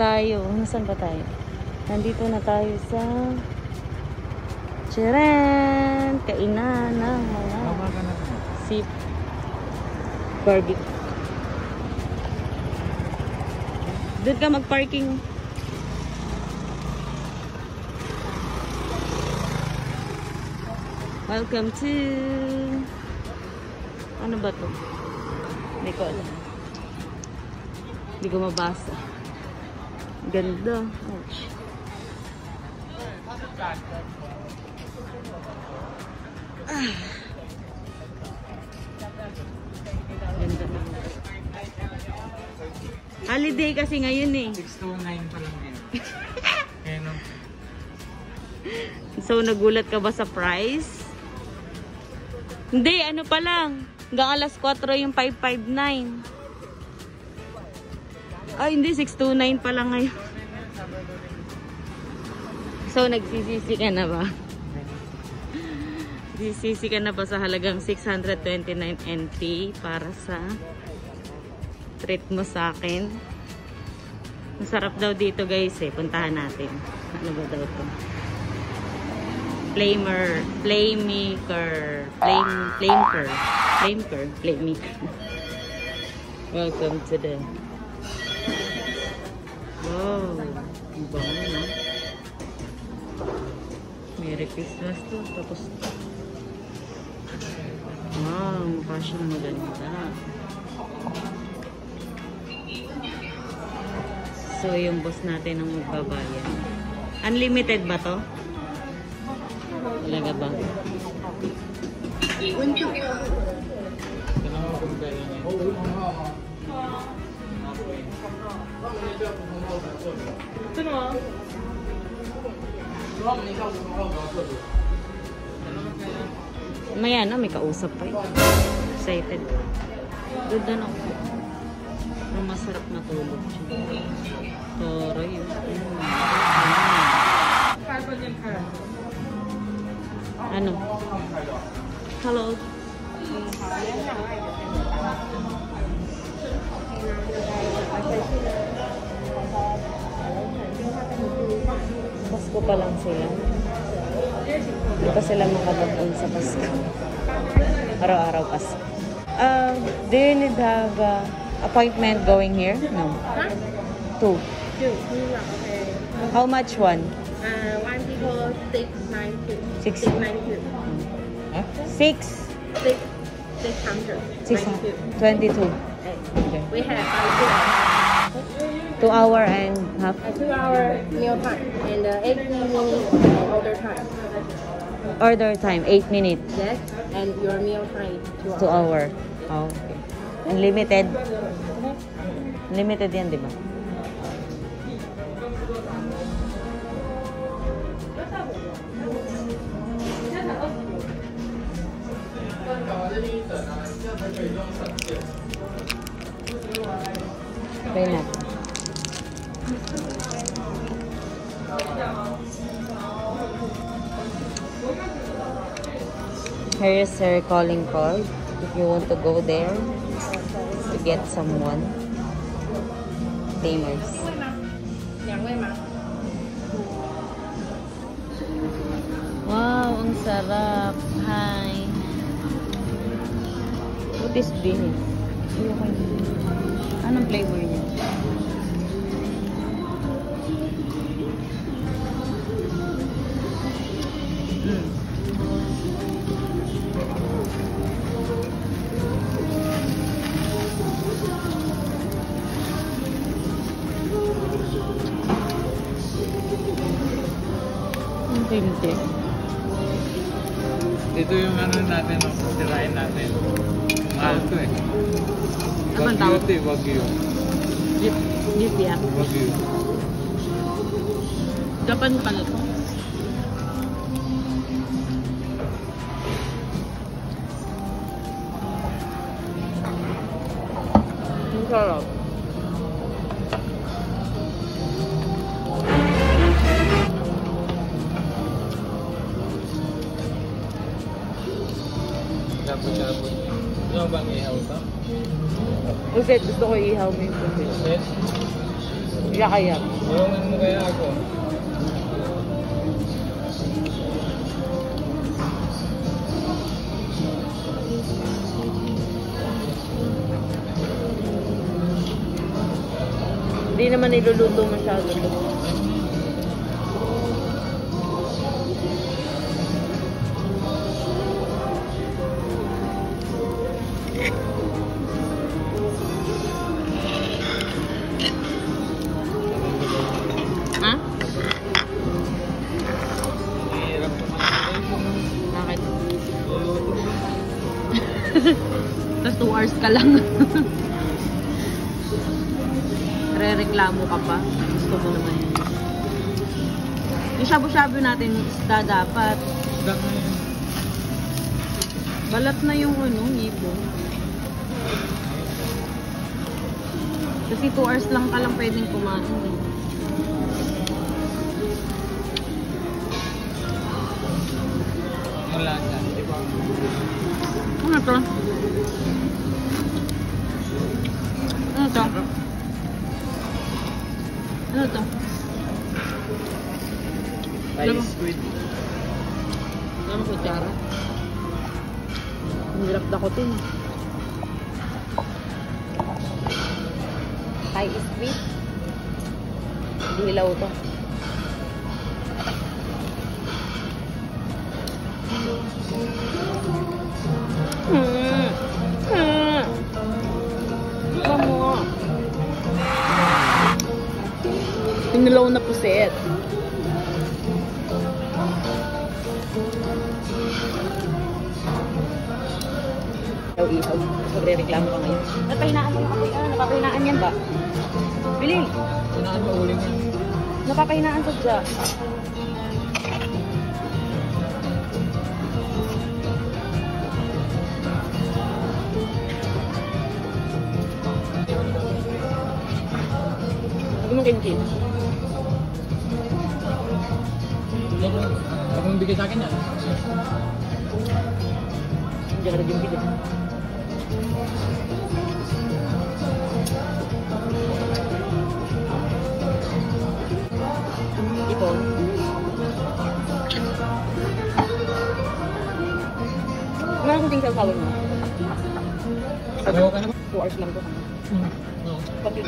tayo. Nasaan ba tayo? Nandito na tayo sa Chiren! Kainan ng mga sip barbecue. Doon ka mag-parking. Welcome to... Ano ba to? Hindi ko alam. Hindi ko mabasa. Ganda. Ouch. Ah. Ganda na. Holiday kasi ngayon eh. 629 pa lang ngayon. No. So, nagulat ka ba sa price? Hindi, ano pa lang. Hanggang alas 4 yung 559. Ay, hindi. 629 pa lang ngayon. So, nagsisisi ka na ba? Nagsisisi ka na ba sa halagang 629 NT para sa treat mo sa akin? Masarap daw dito guys eh. Puntahan natin. Ano ba daw to? Flamer, Playmaker, Flame, Flameker, Flameker, Playmaker. Welcome to the... Merry Christmas to. Tapos, wow, mukha siyang maganda. So, yung boss natin ang magbabayad. Unlimited ba to? Talaga ba? Kaya ngayon. Maya na, may kausap pa eh. Excited. Good na ako. Ang masarap na tulog siya. Toro yun. Ano? Hello. Pasko sila. Hindi pa sila makabag-on sa Pasko. Araw-araw Pasko. Uh, do you need have uh, appointment going here? No. Huh? Two. Two. Okay. How much one? Uh, one people six nine two. Six. Six nine two. Ha? Six. Six six hundred. Six. Two. Twenty-two. Okay. We have uh, Two hour and half. two, uh, two hour meal time and uh, eight minutes order time. Order time, eight minutes. Yes, and your meal time two Two hour. Oh, okay. Unlimited. Unlimited yan, di ba? Here is her calling card. If you want to go there to get someone famous. Wow, ang sarap. Hi. What is this? Anong flavor niya? Tinte. Ito yung ano natin, no? sirain natin. Mahal to eh. Ano bang Wagyu tawag? to eh, wagyu. Jeep yan. Wagyu. Japan pala to. Ang sarap. Dapat. Ano bang ihaw to? Kasi gusto ko ihaw mo yung pusit. Yes. Kaya kaya. Tulungan mo kaya ako. Hindi naman niluluto masyado hours ka lang. Re-reklamo ka pa. Gusto mo naman yun. Yung shabu-shabu natin, isda dapat. Isda na yun. Balat na yung ano, ngipon. Kasi 2 hours lang ka lang pwedeng kumain. eh. Ano to? Ano to? Alam mo- squid. Ano kutsara? Ang hirap dakotin. Thai is sweet. Hindi hilaw to. Hmm. Pinilaw na puset. Ihaw, ihaw. Magre-reklamo ka ngayon. Napahinaan mo ako. Ah, napapahinaan yan ba? Bili. Sinaan mo uling? Napapahinaan ko dyan. Huwag mong kimchi. Huwag mong bigay sa akin yan. Hindi ka na yung bilis. Ipon. Ano ang kuting sasawin mo? Ano ka na ba? 2 hours lang to. Oo. Pati